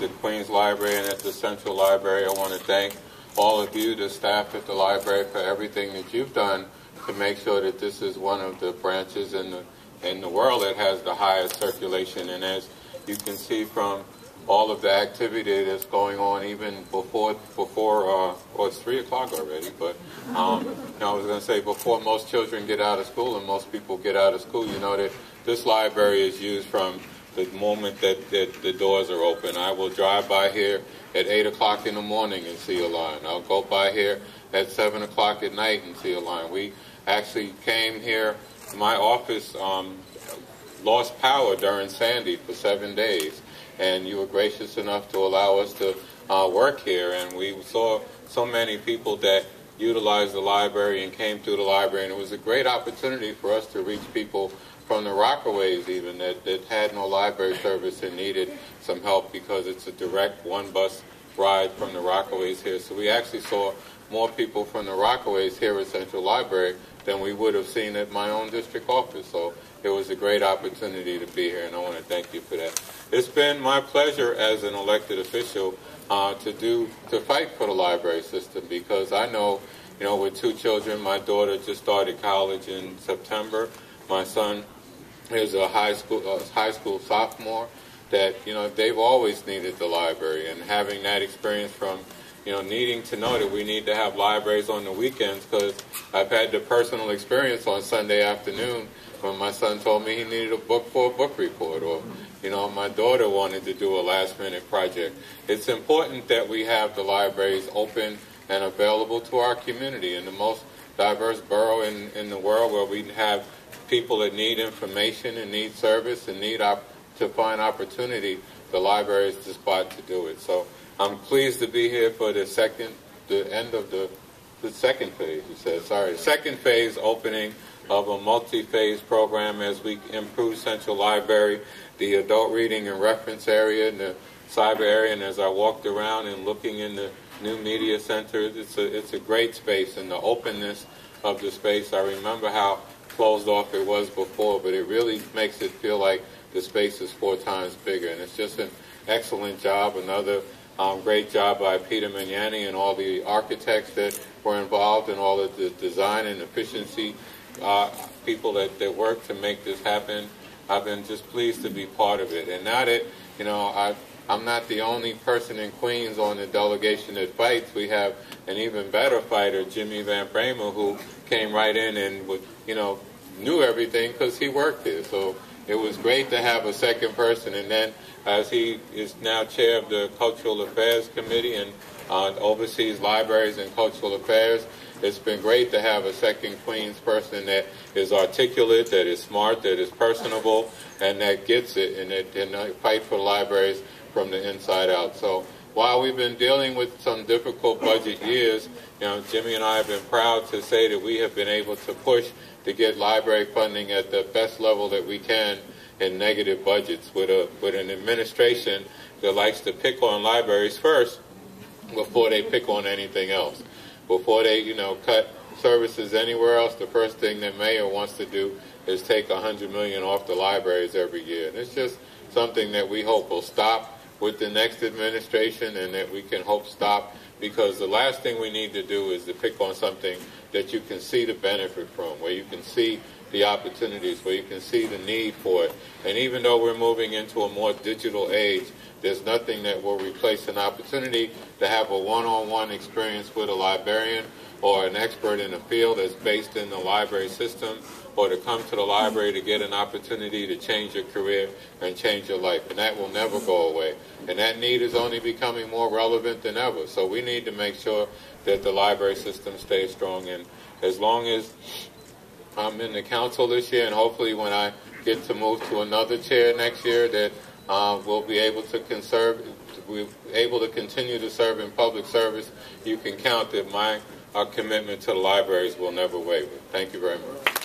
the Queens Library and at the Central Library. I want to thank all of you, the staff at the library, for everything that you've done to make sure that this is one of the branches in the in the world that has the highest circulation. And as you can see from all of the activity that's going on even before before uh, well it's three o'clock already but um, you know, I was going to say before most children get out of school and most people get out of school you know that this library is used from the moment that, that the doors are open I will drive by here at eight o'clock in the morning and see a line I'll go by here at seven o'clock at night and see a line we actually came here my office um, lost power during Sandy for seven days and you were gracious enough to allow us to uh, work here. And we saw so many people that utilized the library and came through the library, and it was a great opportunity for us to reach people from the Rockaways even that, that had no library service and needed some help because it's a direct one bus ride from the Rockaways here. So we actually saw more people from the Rockaways here at Central Library than we would have seen at my own district office. So it was a great opportunity to be here, and I want to thank you for that. It's been my pleasure as an elected official uh, to do to fight for the library system because I know, you know, with two children, my daughter just started college in September. My son is a high school a high school sophomore. That you know they've always needed the library, and having that experience from you know, needing to know that we need to have libraries on the weekends because I've had the personal experience on Sunday afternoon when my son told me he needed a book for a book report or, you know, my daughter wanted to do a last minute project. It's important that we have the libraries open and available to our community in the most diverse borough in, in the world where we have people that need information and need service and need op- to find opportunity. The library is the spot to do it. So I'm pleased to be here for the second, the end of the, the second phase, you said, sorry, second phase opening of a multi-phase program as we improve Central Library, the adult reading and reference area, and the cyber area. And as I walked around and looking in the new media center, it's a it's a great space, and the openness of the space. I remember how closed off it was before, but it really makes it feel like the space is four times bigger, and it's just an excellent job. Another um, great job by Peter Magnani and all the architects that were involved in all of the design and efficiency uh, people that, that work to make this happen. I've been just pleased to be part of it. And now that, you know, I, I'm not the only person in Queens on the delegation that fights. We have an even better fighter, Jimmy Van Bramer, who came right in and, would, you know, knew everything because he worked there. So it was great to have a second person. And then as he is now chair of the Cultural Affairs Committee and uh, oversees libraries and cultural affairs, it's been great to have a second Queens person that is articulate, that is smart, that is personable, and that gets it and that and fight for libraries from the inside out. So while we've been dealing with some difficult budget years, you know, Jimmy and I have been proud to say that we have been able to push to get library funding at the best level that we can in negative budgets with a with an administration that likes to pick on libraries first before they pick on anything else before they, you know, cut services anywhere else, the first thing that mayor wants to do is take a hundred million off the libraries every year. And it's just something that we hope will stop with the next administration and that we can hope stop because the last thing we need to do is to pick on something that you can see the benefit from, where you can see the opportunities, where you can see the need for it. And even though we're moving into a more digital age, there's nothing that will replace an opportunity to have a one-on-one experience with a librarian or an expert in the field that's based in the library system or to come to the library to get an opportunity to change your career and change your life. And that will never go away. And that need is only becoming more relevant than ever. So we need to make sure that the library system stays strong. And as long as I'm in the council this year and hopefully when I get to move to another chair next year that uh, we'll be able to conserve, we're able to continue to serve in public service. You can count that my our commitment to the libraries will never waver. Thank you very much.